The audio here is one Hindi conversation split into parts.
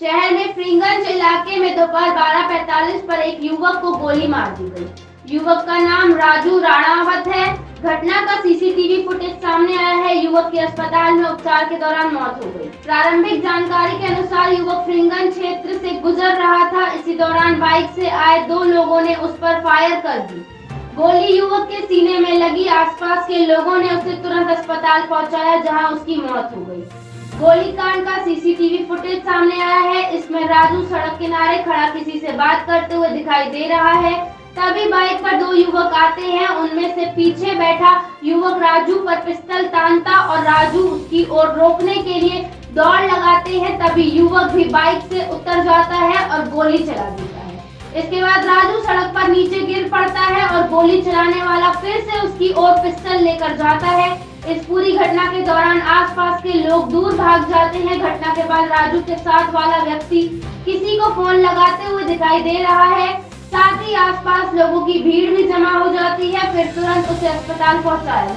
शहर में फ्रिंगंज इलाके में दोपहर बारह पैतालीस पर एक युवक को गोली मार दी गई। युवक का नाम राजू राणावत है। घटना का सीसीटीवी फुटेज सामने आया है। युवक की अस्पताल में उपचार के दौरान मौत हो गई। प्रारंभिक जानकारी के अनुसार युवक फ्रिंगन क्षेत्र से गुजर रहा था। इसी दौरान बाइक से आए दो लोगों ने उस पर फायर कर दी। गोली युवक के सीने में लगी। आसपास के लोगों ने उसे तुरंत अस्पताल पहुँचाया, जहाँ उसकी मौत हो गई। गोलीकांड का सीसीटीवी फुटेज सामने आया है। इसमें राजू सड़क किनारे खड़ा किसी से बात करते हुए दिखाई दे रहा है। तभी बाइक पर दो युवक आते हैं। उनमें से पीछे बैठा युवक राजू पर पिस्तल तानता और राजू उसकी ओर रोकने के लिए दौड़ लगाते हैं। तभी युवक भी बाइक से उतर जाता है और गोली चला देता है। इसके बाद राजू सड़क पर नीचे गिर पड़ता है और गोली चलाने वाला फिर से उसकी ओर पिस्तल लेकर जाता है। इस पूरी घटना के दौरान आसपास के लोग दूर भाग जाते हैं। घटना के बाद राजू के साथ वाला व्यक्ति किसी को फ़ोन लगाते हुए दिखाई दे रहा है। साथ ही आसपास लोगों की भीड़ भी जमा हो जाती है। फिर तुरंत उसे अस्पताल पहुँचाया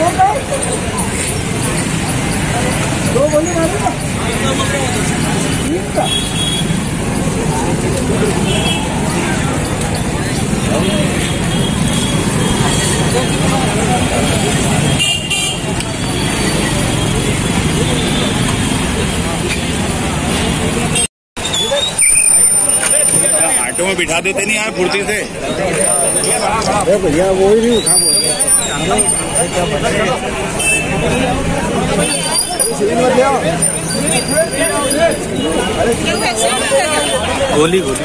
या राजू बोलना ऑटो में बिठा देते नहीं यार फुर्ती से। भैया वो ही नहीं उठा गोली गोली